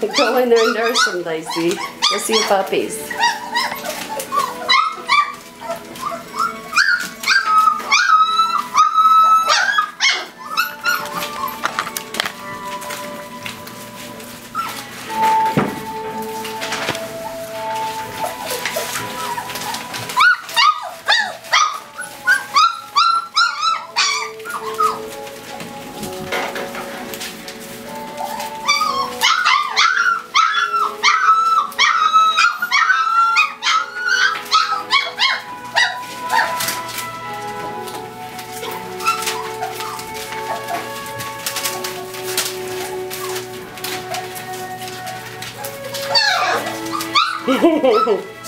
Go in there and nurse them, Lacey. Go see your puppies. 어머 어머 어머